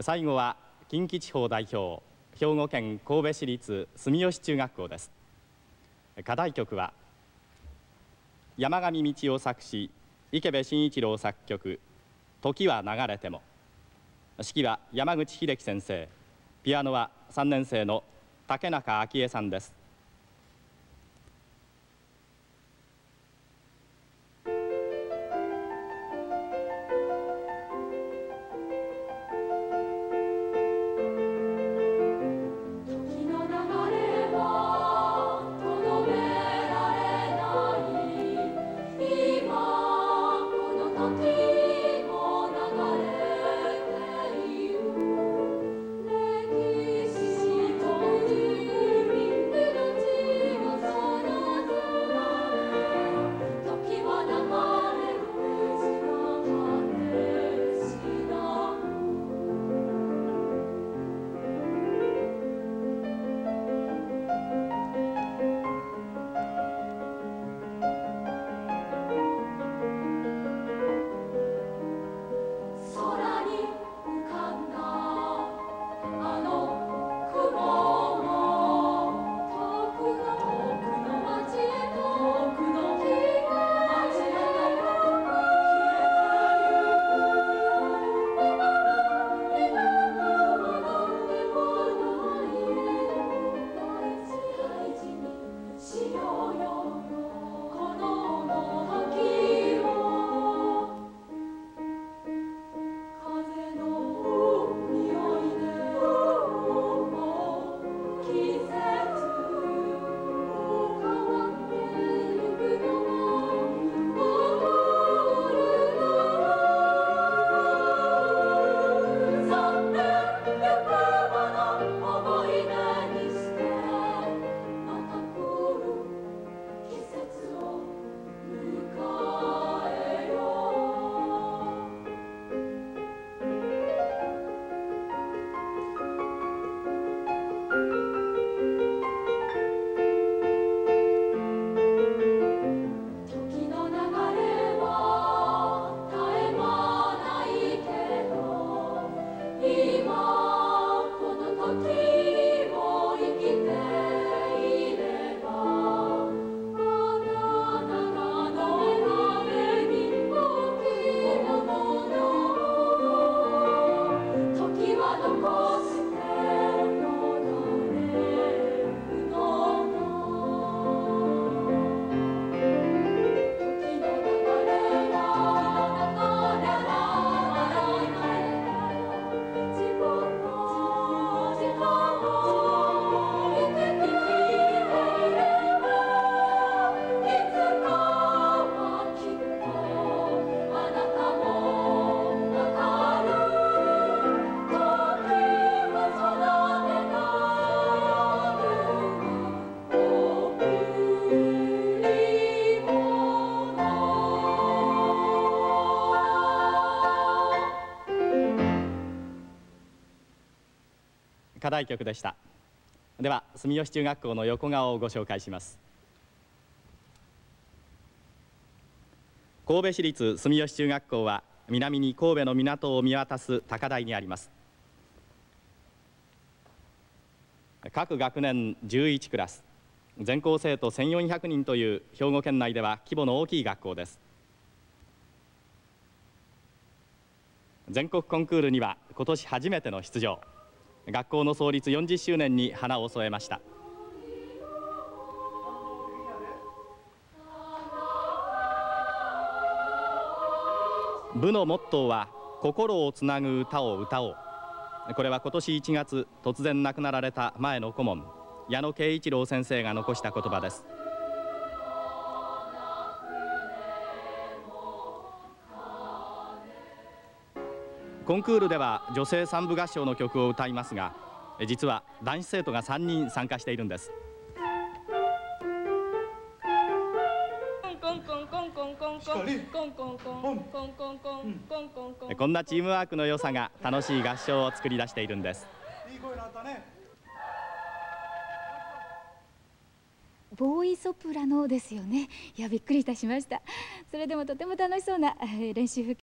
最後は近畿地方代表兵庫県神戸市立住吉中学校です。課題曲は山上道夫作詞池部慎一郎作曲「時は流れても」指揮は山口秀樹先生。ピアノは3年生の竹中昭恵さんです。課題曲でした。では住吉中学校の横顔をご紹介します。神戸市立住吉中学校は南に神戸の港を見渡す高台にあります。各学年11クラス。全校生徒1400人という兵庫県内では規模の大きい学校です。全国コンクールには今年初めての出場。学校の創立40周年に花を添えました。部のモットーは心をつなぐ歌を歌おう。これは今年1月突然亡くなられた前の顧問矢野慶一郎先生が残した言葉です。コンクールでは女性三部合唱の曲を歌いますが実は男子生徒が3人参加しているんです。こんなチームワークの良さが楽しい合唱を作り出しているんですいい声だったねボーイソプラノですよねいやびっくりいたしましたそれでもとても楽しそうな練習風景